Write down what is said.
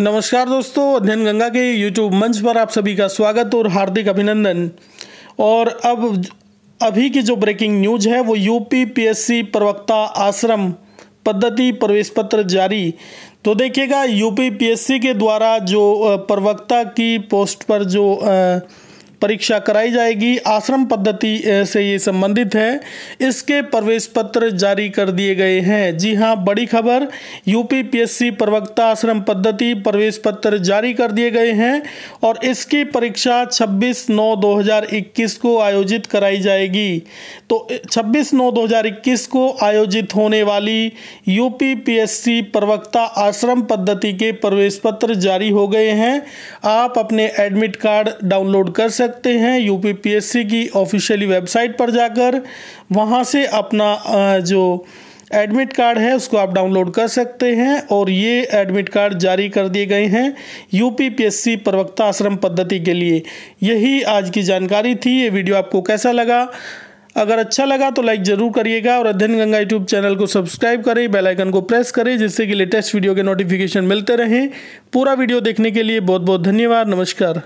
नमस्कार दोस्तों, अध्ययन गंगा के यूट्यूब मंच पर आप सभी का स्वागत और हार्दिक अभिनंदन। और अब अभी की जो ब्रेकिंग न्यूज़ है, वो यूपी पीएससी प्रवक्ता आश्रम पद्धति प्रवेश पत्र जारी। तो देखिएगा यूपी पीएससी के द्वारा जो प्रवक्ता की पोस्ट पर जो परीक्षा कराई जाएगी। आश्रम पद्धति से ये संबंधित है। इसके प्रवेश पत्र जारी कर दिए गए हैं। जी हाँ बड़ी खबर यूपी पीएससी प्रवक्ता आश्रम पद्धति प्रवेश पत्र जारी कर दिए गए हैं और इसकी परीक्षा 26 नौ 2021 को आयोजित कराई जाएगी। तो 26 नौ 2021 को आयोजित होने वाली यूपी पीएससी प्रवक्ता आश्रम पद्धति के प्रवेश पत्र जारी हो गए हैं। आप अपने एडमिट कार्ड डाउनलोड कर सकते सकते हैं यूपीपीएससी की ऑफिशियली वेबसाइट पर जाकर। वहाँ से अपना जो एडमिट कार्ड है, उसको आप डाउनलोड कर सकते हैं और ये एडमिट कार्ड जारी कर दिए गए हैं यूपीपीएससी प्रवक्ता आश्रम पद्धति के लिए। यही आज की जानकारी थी। ये वीडियो आपको कैसा लगा? अगर अच्छा लगा तो लाइक ज़रूर करिएगा और अध्ययन गंगा यूट्यूब चैनल को सब्सक्राइब करें बेल आइकन को प्रेस करें, जिससे कि लेटेस्ट वीडियो के नोटिफिकेशन मिलते रहें। पूरा वीडियो देखने के लिए बहुत बहुत धन्यवाद। नमस्कार।